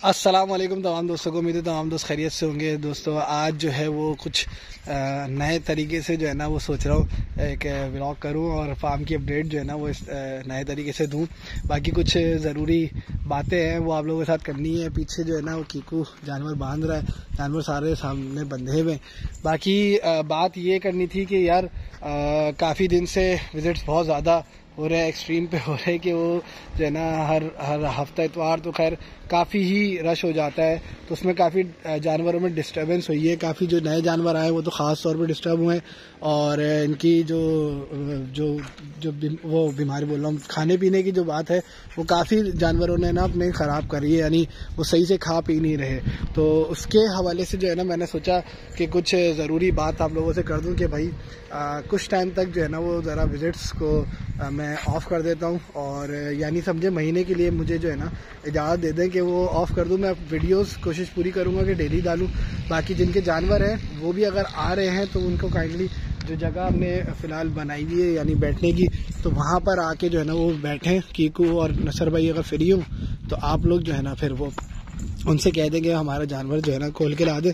अस्सलाम वालेकुम तमाम दोस्तों को, उम्मीद है तमाम दोस्त खैरियत से होंगे। दोस्तों, आज जो है वो कुछ नए तरीके से जो है ना वो सोच रहा हूँ, एक ब्लॉग करूँ और फार्म की अपडेट जो है ना वो इस नए तरीके से दूँ। बाकी कुछ ज़रूरी बातें हैं, वो आप लोगों के साथ करनी है। पीछे जो है ना वो कीकू जानवर बाँध रहा है, जानवर सारे सामने बंधे हुए बाकी बात ये करनी थी कि यार काफ़ी दिन से विज़िट्स बहुत ज़्यादा हो रहे हैं एक्सट्रीम पे हो रहे हैं कि वो जो है ना हर हर हफ़्ता, इतवार तो खैर काफ़ी ही रश हो जाता है तो उसमें काफ़ी जानवरों में डिस्टर्बेंस हुई है। काफ़ी जो नए जानवर आए वो तो ख़ास तौर पर डिस्टर्ब हुए हैं। और इनकी जो जो जो वो बीमारी बोल रहा हूँ खाने पीने की जो बात है वो काफ़ी जानवरों ने ना अपने ख़राब करी है यानी वो सही से खा पी नहीं रहे। तो उसके हवाले से जो है ना मैंने सोचा कि कुछ ज़रूरी बात आप लोगों से कर दूँ कि भाई आ, कुछ टाइम तक जो है ना वो ज़रा विज़िट्स को आ, मैं ऑफ़ कर देता हूँ। और यानी समझे महीने के लिए मुझे जो है ना इजाज़त दे दें कि वो ऑफ़ कर दूँ, मैं वीडियोस कोशिश पूरी करूँगा कि डेली डालूँ। बाकी जिनके जानवर हैं, वो भी अगर आ रहे हैं तो उनको काइंडली जो जगह हमने फ़िलहाल बनाई हुई है, यानी बैठने की तो वहाँ पर आके जो है ना वो बैठें, कीकू और नसर भाई अगर फ्री हूँ तो आप लोग जो है ना फिर वो उनसे कह देंगे, हमारा जानवर जो है ना खोल के ला दे।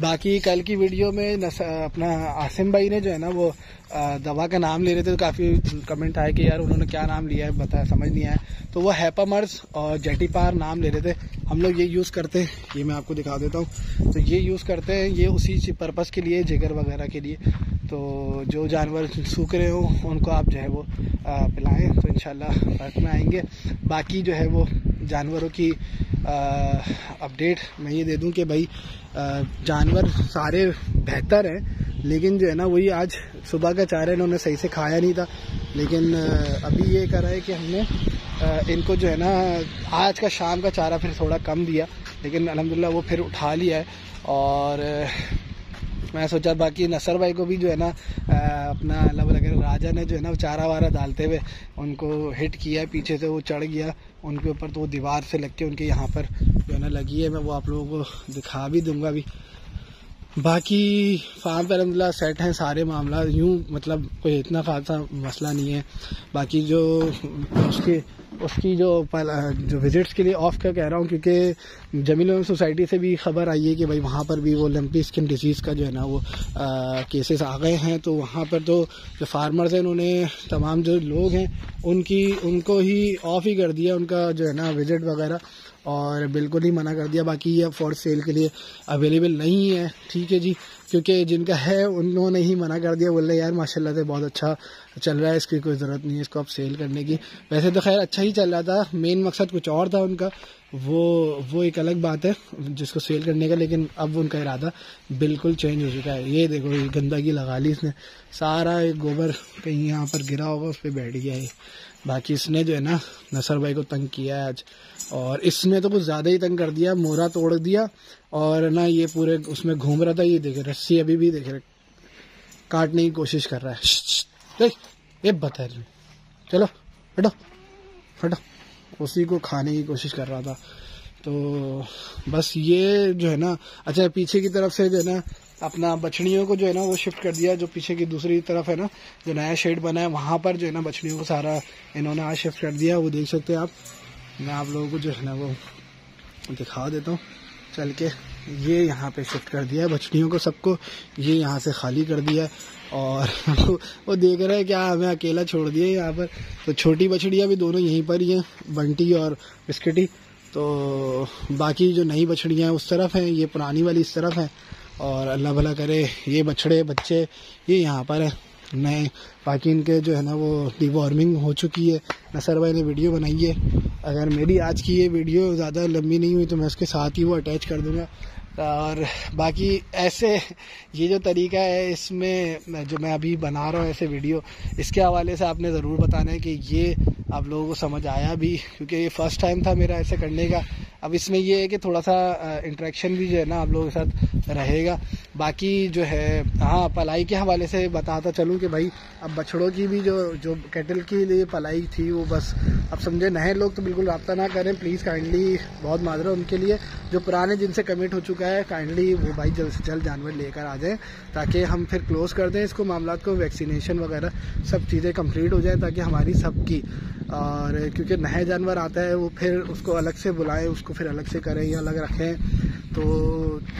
बाकी कल की वीडियो में अपना आसिम भाई ने जो है ना वो दवा का नाम ले रहे थे तो काफ़ी कमेंट आए कि, यार, उन्होंने क्या नाम लिया है, बताया, समझ नहीं आया। तो वो हैपामर्स और जेटीपार नाम ले रहे थे। हम लोग ये यूज़ करते हैं, ये मैं आपको दिखा देता हूँ। तो ये यूज़ करते हैं, ये उसी पर्पज़ के लिए, जिगर वगैरह के लिए। तो जो जानवर सूख रहे हो, उनको आप जो है वो पिलाएँ। तो इन फ़र्क में आएँगे। बाकी जो है वो, जानवरों की अपडेट मैं ये दे दूँ कि भाई जानवर सारे बेहतर हैं, लेकिन जो है ना, वही आज सुबह का चारा इन्होंने सही से खाया नहीं था। लेकिन अभी ये करा है कि हमने इनको जो है ना, आज का शाम का चारा फिर थोड़ा कम दिया, लेकिन अलहमदिल्ला वो फिर उठा लिया है। और मैं सोचा बाकी नसर भाई को भी जो है ना अपना अल्लाह वगैरह राजा ने जो है ना चारा वारा डालते हुए उनको हिट किया पीछे से वो चढ़ गया, उनके ऊपर तो वो दीवार से लग के उनके यहाँ पर जो है ना लगी है। मैं वो आप लोगों को दिखा भी दूँगा अभी। बाकी फार्म पर अलहमदिल्ला सेट हैं सारे मामला। यूँ मतलब कोई इतना खासा मसला नहीं है। बाकी जो उसके उसकी जो जो विजिट्स के लिए ऑफ़ का कह रहा हूँ, क्योंकि जमील सोसाइटी से भी खबर आई है कि भाई वहाँ पर भी वो लंपी स्किन डिज़ीज़ का जो है ना वो केसेस आ गए हैं। तो वहाँ पर तो जो फार्मर्स हैं, उन्होंने तमाम जो लोग हैं, उनकी, उनको ही ऑफ़ ही कर दिया उनका जो है ना विज़िट वगैरह, और बिल्कुल ही मना कर दिया। बाकी ये फॉर सेल के लिए अवेलेबल नहीं है। ठीक है जी, क्योंकि जिनका है, उन्होंने ही मना कर दिया। बोल रहे, यार, माशाल्लाह से बहुत अच्छा चल रहा है, इसकी कोई ज़रूरत नहीं है, इसको आप सेल करने की। वैसे तो खैर अच्छा ही चल रहा था। मेन मकसद कुछ और था उनका। वो वो एक अलग बात है, जिसको सेल करने का, लेकिन अब उनका इरादा बिल्कुल चेंज हो चुका है। ये देखो, ये गंदगी लगा ली इसने। सारा एक गोबर कहीं यहाँ पर गिरा होगा, उस पर बैठ गया है। बाकी इसने जो है ना, नसर भाई को तंग किया है आज। और इसने तो कुछ ज़्यादा ही तंग कर दिया मोरा तोड़ दिया, और ना ये पूरे उसमें घूम रहा था। ये देखे, रस्सी अभी भी देखे, काटने की कोशिश कर रहा है। ये बता रही चलो, हटो हटो। उसी को खाने की कोशिश कर रहा था। तो बस ये जो है ना अच्छा पीछे की तरफ़ से जो है ना, अपना बछड़ियों को जो है ना, वो शिफ्ट कर दिया, जो पीछे की दूसरी तरफ़ है ना, जो नया शेड बना है, वहाँ पर जो है ना, बछड़ियों को सारा इन्होंने आज शिफ्ट कर दिया, वो देख सकते हैं आप। मैं आप लोगों को जो है ना, वो दिखा देता हूँ। चल के ये यहाँ पे शिफ्ट कर दिया है बछड़ियों को सबको, ये यहाँ से खाली कर दिया। और वो, देख रहे हैं क्या हमें अकेला छोड़ दिया यहाँ पर। तो छोटी बछड़ियाँ भी दोनों यहीं पर ही हैं बंटी और बिस्किटी। तो बाकी जो नई बछड़ियाँ हैं उस तरफ़ हैं ये पुरानी वाली इस तरफ़ है। और अल्लाह भला करे ये बछड़े बच्चे ये यहाँ पर है। नए बाकी इनके जो है ना वो डिवॉर्मिंग हो चुकी है। नसर भाई ने वीडियो बनाई है। अगर मेरी आज की ये वीडियो ज़्यादा लंबी नहीं हुई तो मैं उसके साथ ही वो अटैच कर दूँगा। और बाकी ऐसे ये जो तरीका है इसमें जो मैं अभी बना रहा हूँ ऐसे वीडियो, इसके हवाले से आपने ज़रूर बताना है कि ये आप लोगों को समझ आया भी, क्योंकि ये फ़र्स्ट टाइम था मेरा ऐसे करने का। अब इसमें ये है कि थोड़ा सा इंट्रैक्शन भी जो है ना आप लोगों के साथ रहेगा। बाकी जो है हाँ पलाई के हवाले से बताता चलूँ कि भाई, अब बछड़ों की भी जो जो कैटल के लिए पलाई थी वो बस, अब समझे, नए लोग तो बिल्कुल रबता ना करें। प्लीज़ काइंडली बहुत माजरा उनके लिए, जो पुराने जिनसे कमिट हो चुका चुका है काइंडली वो भाई जल्द से जल्द जानवर लेकर आ जाए, ताकि हम फिर क्लोज़ कर दें इसको, मामला को वैक्सीनेशन वगैरह सब चीज़ें कंप्लीट हो जाए, ताकि हमारी सबकी, और क्योंकि नया जानवर आता है, वो फिर उसको अलग से बुलाएँ, उसको फिर अलग से करें या अलग रखें। तो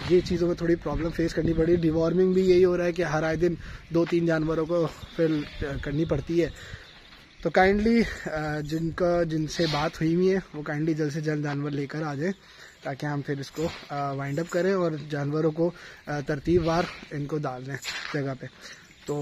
ये चीज़ों में थोड़ी प्रॉब्लम फेस करनी पड़ी। डिवॉर्मिंग भी यही हो रहा है कि हर आए दिन दो तीन जानवरों को फिर करनी पड़ती है। तो काइंडली जिनका, जिनसे बात हुई हुई है, वो काइंडली जल्द से जल्द जानवर लेकर आ जाए। ताकि हम फिर इसको वाइंड अप करें और जानवरों को तरतीब वार इनको डाल दें जगह पे। तो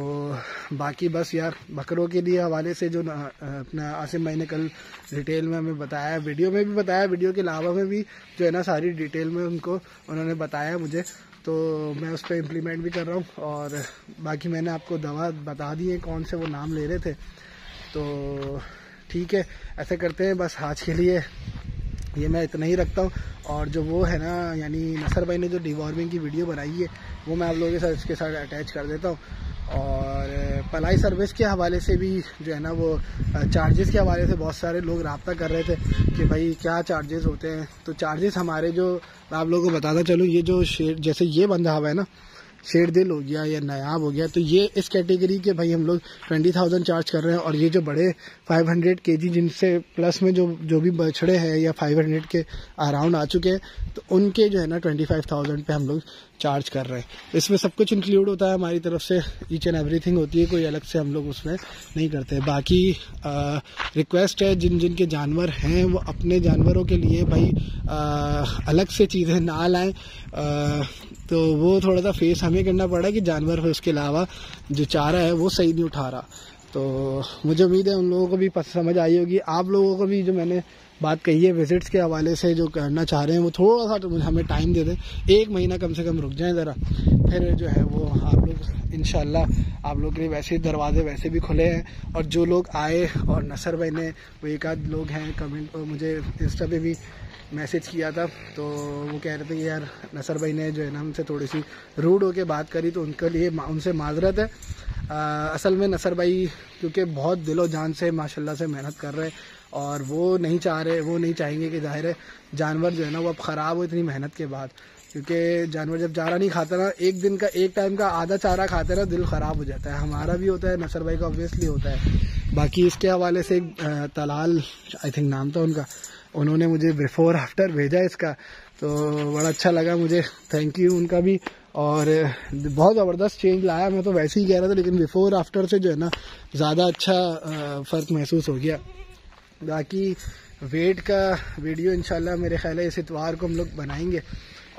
बाकी बस यार, बकरों के लिए हवाले से जो अपना आसिम भाई ने कल डिटेल में हमें बताया वीडियो में भी बताया वीडियो के अलावा में भी जो है ना सारी डिटेल में उनको, उन्होंने बताया मुझे। तो मैं उस पर इम्प्लीमेंट भी कर रहा हूँ और बाकी मैंने आपको दवा बता दी है कौन से वो नाम ले रहे थे। तो ठीक है, ऐसे करते हैं बस आज के लिए। ये मैं इतना ही रखता हूँ। और जो वो है ना, यानी नसर भाई ने जो डिवॉर्मिंग की वीडियो बनाई है, वो मैं आप लोगों के साथ इसके साथ अटैच कर देता हूँ। और पलाई सर्विस के हवाले से भी जो है ना, वो चार्जेस के हवाले से बहुत सारे लोग रबता कर रहे थे कि भाई क्या चार्जेस होते हैं। तो चार्जेस हमारे जो आप लोगों को बताता चलूँ, ये जो शेड जैसे ये बंधा हुआ है ना शेर दिल हो गया या नायाब हो गया तो ये इस कैटेगरी के भाई हम लोग ट्वेंटी थाउज़ेंड चार्ज कर रहे हैं। और ये जो बड़े फाइव हंड्रेड के जी जिनसे प्लस में जो जो भी बछड़े हैं या फाइव हंड्रेड के अराउंड आ चुके हैं तो उनके जो है ना ट्वेंटी फाइव थाउज़ेंड पे हम लोग चार्ज कर रहे हैं। इसमें सब कुछ इंक्लूड होता है हमारी तरफ़ से ईच एंड एवरीथिंग होती है कोई अलग से हम लोग उसमें नहीं करते। बाकी आ, रिक्वेस्ट है जिन जिन के जानवर हैं वो अपने जानवरों के लिए भाई आ, अलग से चीज़ें ना लाएँ। तो वो थोड़ा सा फेस हमें करना पड़ा कि जानवर उसके अलावा जो चारा है वो सही नहीं उठा रहा। तो मुझे उम्मीद है उन लोगों को भी समझ आई होगी। आप लोगों को भी जो मैंने बात कही है विजिट्स के हवाले से जो करना चाह रहे हैं, वो थोड़ा सा तो हमें टाइम दे दें। एक महीना कम से कम रुक जाएँ ज़रा। फिर जो है वो आप लोग इन आप लोग के लिए वैसे ही दरवाजे वैसे भी खुले हैं। और जो लोग आए और नसर भाई ने, वो एक आध लोग हैं कमेंट और मुझे इंस्टा पे भी मैसेज किया था। तो वो कह रहे थे कि यार नसर भाई ने जो है ना हमसे थोड़ी सी रूड होके बात करी तो उनके लिए उनसे माजरत है। असल में नसर भाई, क्योंकि बहुत दिलो जान से, माशाल्लाह से मेहनत कर रहे और वो नहीं चाह रहे, वो नहीं चाहेंगे कि ज़ाहिर है जानवर जो है ना, वो अब ख़राब हो इतनी मेहनत के बाद। क्योंकि जानवर जब चारा नहीं खाता ना, एक दिन का, एक टाइम का आधा चारा खाते ना, दिल ख़राब हो जाता है। हमारा भी होता है, नसर भाई का ऑब्वियसली होता है। बाकी इसके हवाले से एक तलाल आई थिंक नाम था उनका, उन्होंने मुझे बिफोर आफ्टर भेजा इसका। तो बड़ा अच्छा लगा मुझे। थैंक यू उनका भी। और बहुत ज़बरदस्त चेंज लाया। मैं तो वैसे ही कह रहा था, लेकिन बिफोर आफ्टर से जो है ना, ज़्यादा अच्छा फ़र्क महसूस हो गया। बाकी वेट का वीडियो इंशाल्लाह मेरे ख्याल है इस इतवार को हम लोग बनाएँगे।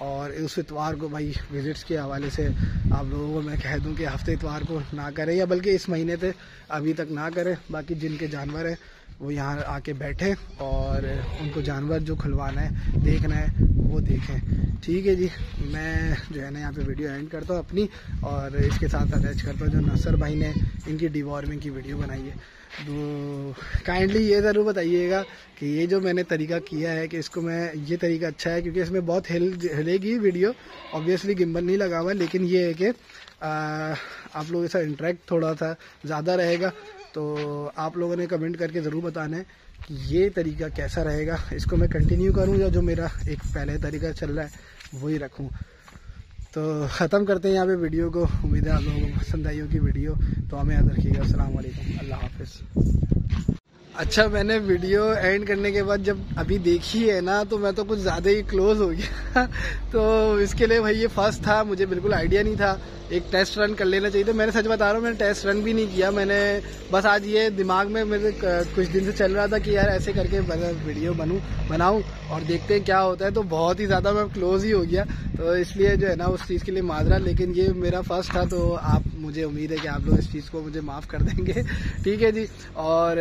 और उस इतवार को भाई विजिट्स के हवाले से आप लोगों को मैं कह दूँ कि हफ़्ते इतवार को ना करें, या बल्कि इस महीने से अभी तक ना करें, बाकी जिनके जानवर हैं वो यहाँ आके बैठे और उनको जानवर जो खुलवाना है, देखना है, वो देखें। ठीक है जी, मैं जो है ना यहाँ पे वीडियो एंड करता हूँ अपनी और इसके साथ अटैच करता हूँ जो नसर भाई ने इनकी डिवॉर्मिंग की वीडियो बनाई है। तो काइंडली ये ज़रूर बताइएगा कि ये जो मैंने तरीका किया है कि इसको मैं, ये तरीका अच्छा है क्योंकि इसमें बहुत हिल, हिलेगी वीडियो ऑब्वियसली गिम्बल नहीं लगा हुआ, लेकिन ये है कि आप लोगों के साथ इंटरेक्ट थोड़ा सा ज़्यादा रहेगा। तो आप लोगों ने कमेंट करके ज़रूर बताना है कि ये तरीका कैसा रहेगा। इसको मैं कंटिन्यू करूँ या जो मेरा एक पहले तरीका चल रहा है, वही रखूँ। तो ख़त्म करते हैं यहाँ पे वीडियो को। उम्मीद है आप लोगों को पसंद आई होगी वीडियो तो हमें याद रखिएगा। असल अल्लाह हाफिज़। अच्छा मैंने वीडियो एंड करने के बाद जब अभी देखी है ना तो मैं तो कुछ ज़्यादा ही क्लोज हो गया। तो इसके लिए भाई ये फ़र्स्ट था, मुझे बिल्कुल आइडिया नहीं था। एक टेस्ट रन कर लेना चाहिए। तो मैंने सच बता रहा हूँ, मैंने टेस्ट रन भी नहीं किया। मैंने बस आज ये दिमाग में मेरे कुछ दिन से चल रहा था कि यार ऐसे करके वीडियो बनूँ, बनाऊँ और देखते हैं क्या होता है। तो बहुत ही ज़्यादा मैं क्लोज ही हो गया। तो इसलिए जो है ना, उस चीज़ के लिए माजरा। लेकिन ये मेरा फ़र्स्ट था तो आप, मुझे उम्मीद है कि आप लोग इस चीज़ को मुझे माफ़ कर देंगे। ठीक है जी। और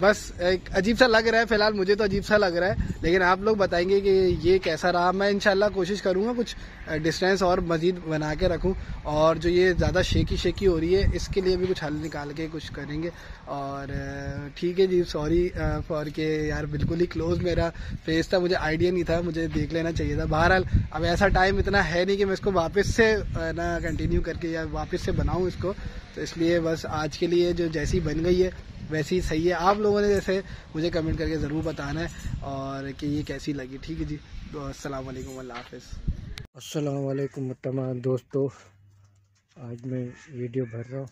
बस एक अजीब सा लग रहा है, फ़िलहाल मुझे तो अजीब सा लग रहा है। लेकिन आप लोग बताएँगे कि ये कैसा रहा। मैं इनशाला कोशिश करूँगा कुछ डिस्टेंस और मजीद बना के रखूँ। और जो ये ज़्यादा शेकी शेकी हो रही है, इसके लिए भी कुछ हल निकाल के कुछ करेंगे। और ठीक है जी सॉरी फॉर के यार बिल्कुल ही क्लोज मेरा फेस था। मुझे आइडिया नहीं था, मुझे देख लेना चाहिए था। बहरहाल, अब ऐसा टाइम इतना है नहीं कि मैं इसको वापस से ना कंटिन्यू करके या वापस से बनाऊँ इसको। तो इसलिए बस आज के लिए जो जैसी बन गई है वैसी सही है। आप लोगों ने जैसे मुझे कमेंट करके ज़रूर बताना है और कि ये कैसी लगी। ठीक है जी। तो असलम अल्लाह हाफिज़। अस्सलाम तमाम दोस्तों। आज मैं वीडियो भर रहा हूँ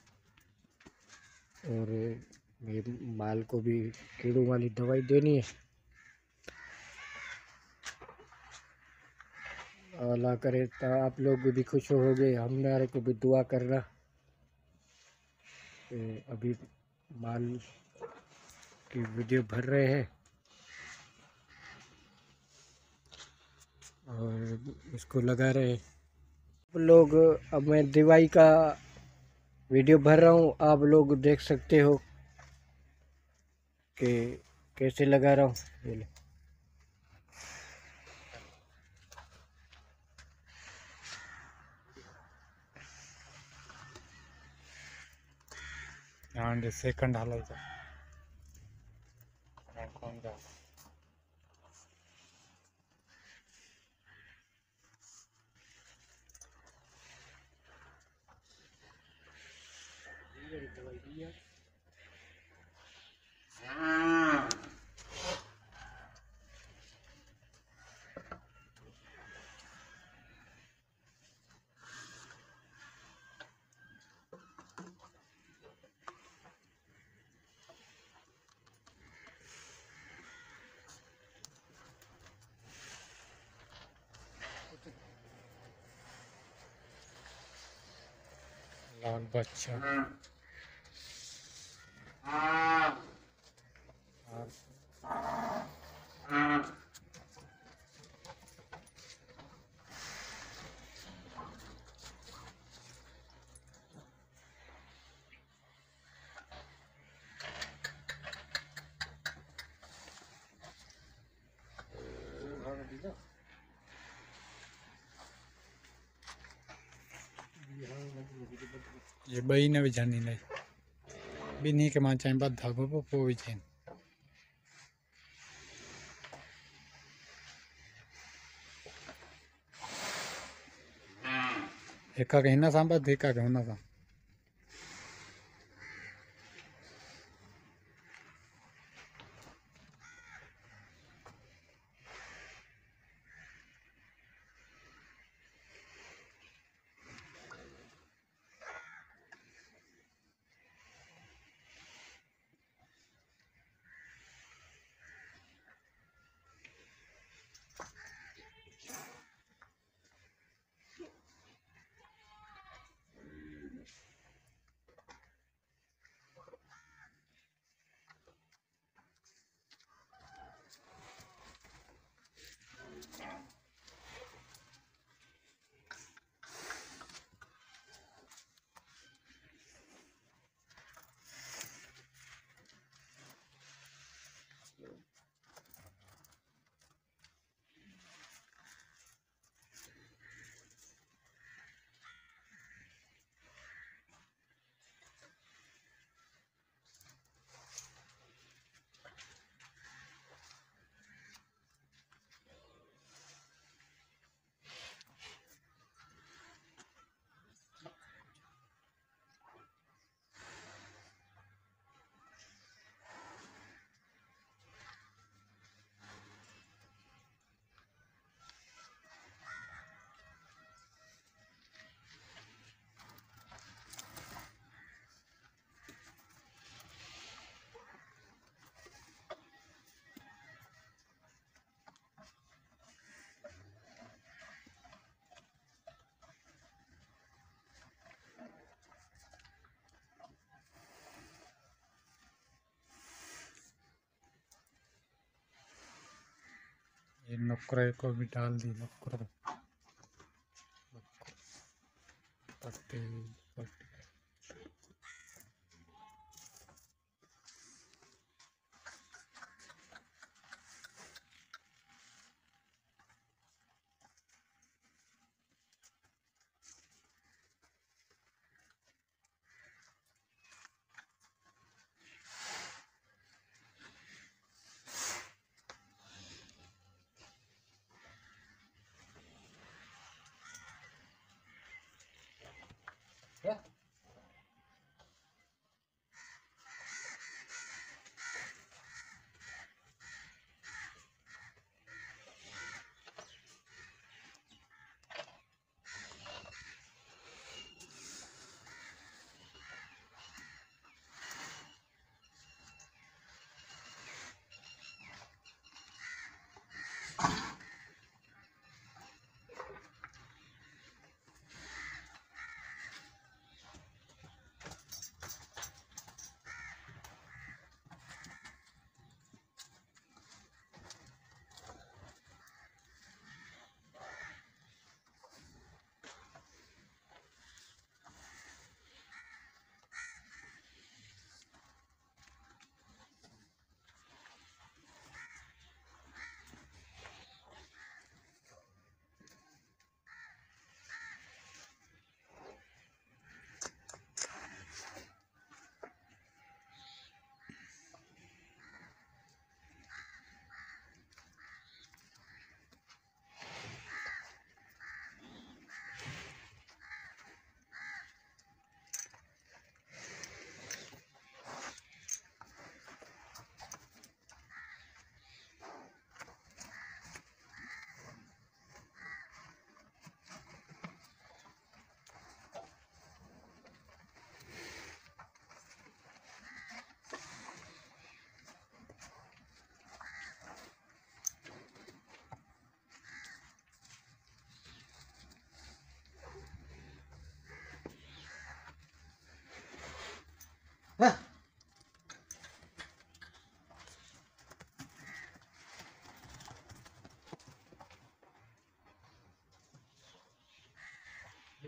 और मेरे माल को भी कीड़ों वाली दवाई देनी है। अल्लाह करे तो आप लोग भी खुश हो गए हमारे को भी दुआ करना। अभी माल की वीडियो भर रहे हैं। और इसको लगा रहे हैं। लोग, अब मैं दिवाई का वीडियो भर रहा हूँ। आप लोग देख सकते हो कि कैसे लगा रहा हूँ। ये सेकंड हालायचा कौन जा लाल बच्चा। बई ने विझानी नहीं। ॿिन्ही के माँ चईं पो धाॻो एक कहीं ना हिक देखा कहीं ना बसि ये नुकरे को भी डाल दी नुक्र। पट्टी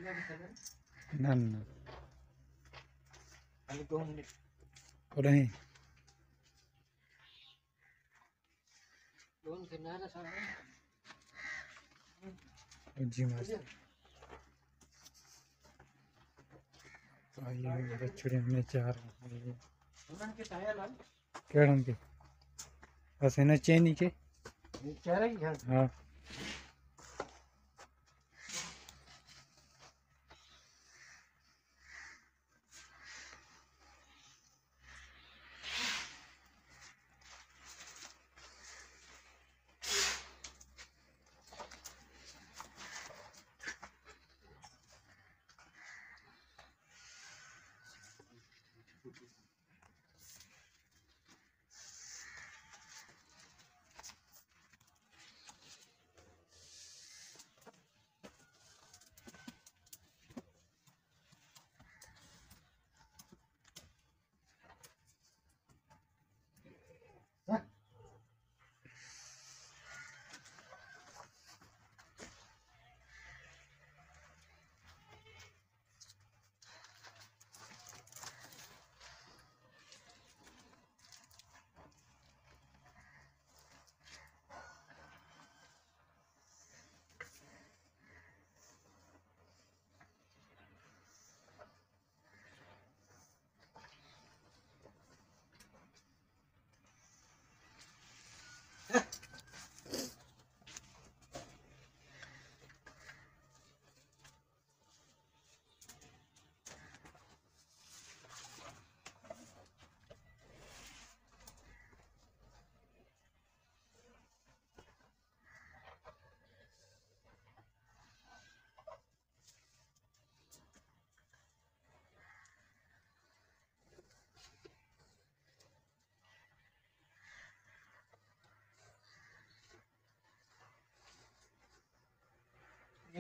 पट्टी ना ना खाली दो मिनट और नहीं दोन किनारा सांग जी आइए बछड़े हमने चार कहिड़नि खे बसि हिन चइनी खे न चार ई आहिनि हा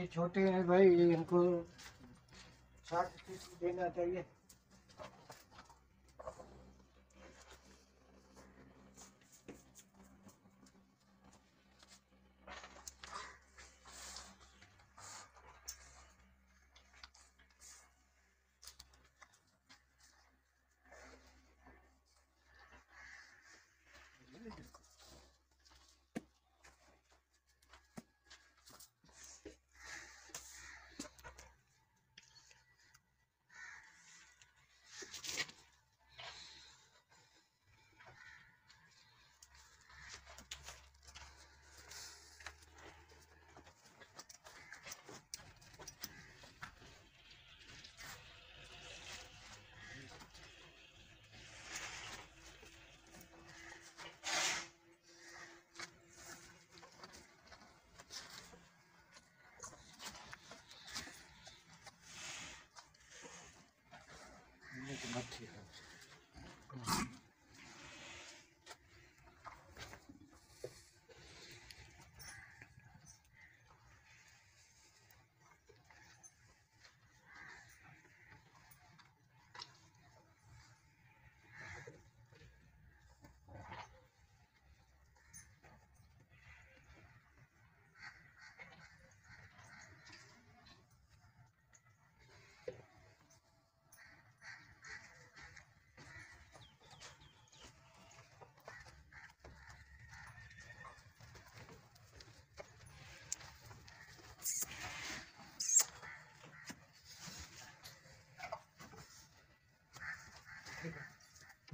छोटे हैं भाई इनको साठ देना चाहिए। not here.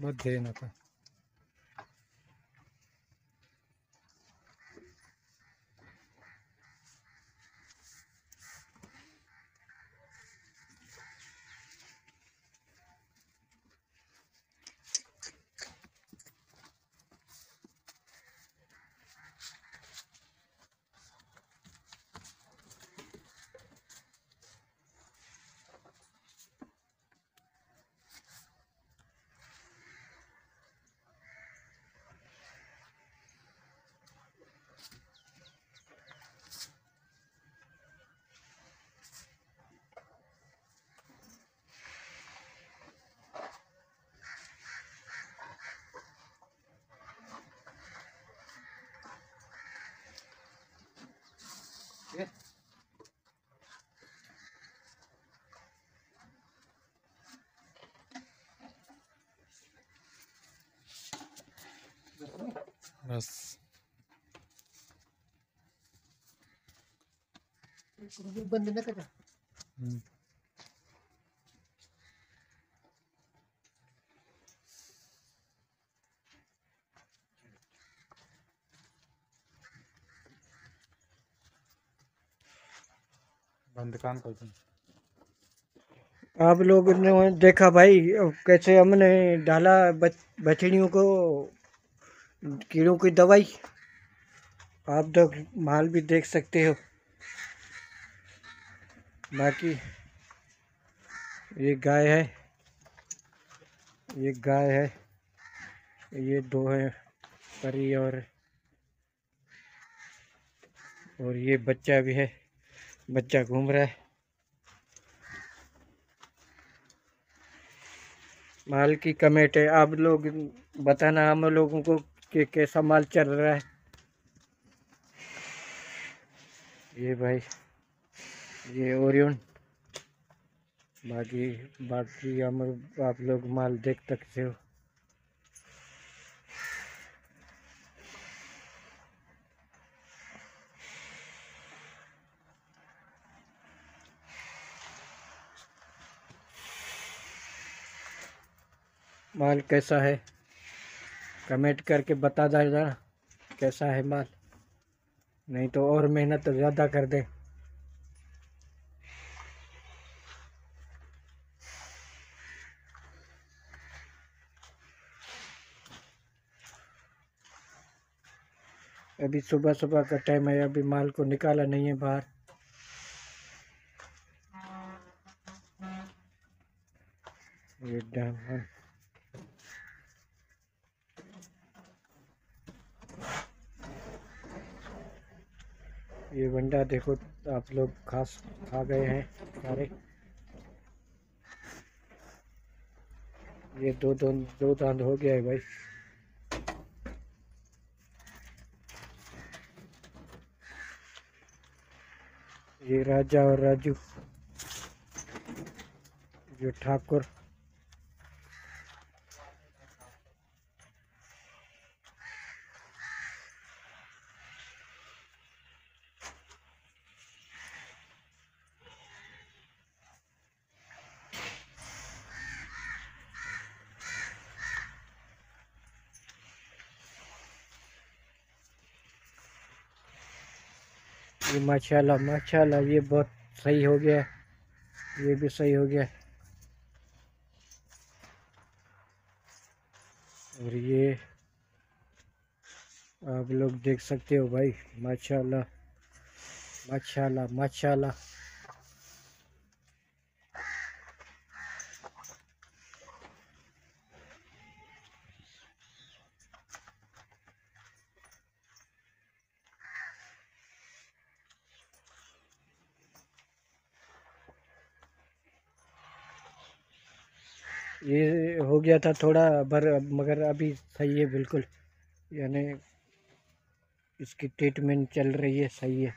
બધે નતા बस बंद कर कान कर आप लोगों ने देखा भाई, कैसे हमने डाला बछड़ियों को कीड़ों की दवाई। आप तो माल भी देख सकते हो। बाकी ये गाय है। ये गाय है। ये दो है, परी और और ये बच्चा भी है। बच्चा घूम रहा है। माल की कमेट है। आप लोग, बताना हम लोगों को कि कैसा माल चल रहा है? ये भाई, ये ओरियन। बाकी बाकी हम आप लोग माल देख सकते हो। माल कैसा है? कमेंट करके बता देना कैसा है माल। नहीं तो और मेहनत तो ज़्यादा कर दे। अभी सुबह सुबह का टाइम है, अभी माल को निकाला नहीं है बाहर। बंडा देखो, आप लोग खास खा गए हैं सारे। ये दो दो दो दांत हो गया है भाई। ये राजा और राजू, जो ठाकुर ये माशाल्लाह माशाल्लाह, ये बहुत सही हो गया। ये भी सही हो गया। और ये आप लोग देख सकते हो भाई, माशाल्लाह माशाल्लाह माशाल्लाह। ये हो गया था थोड़ा भर मगर अभी सही है बिल्कुल। यानी इसकी ट्रीटमेंट चल रही है, सही है।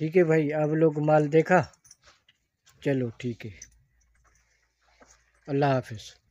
ठीक है भाई आप लोग माल देखा? चलो ठीक है। अल्लाह हाफिज़।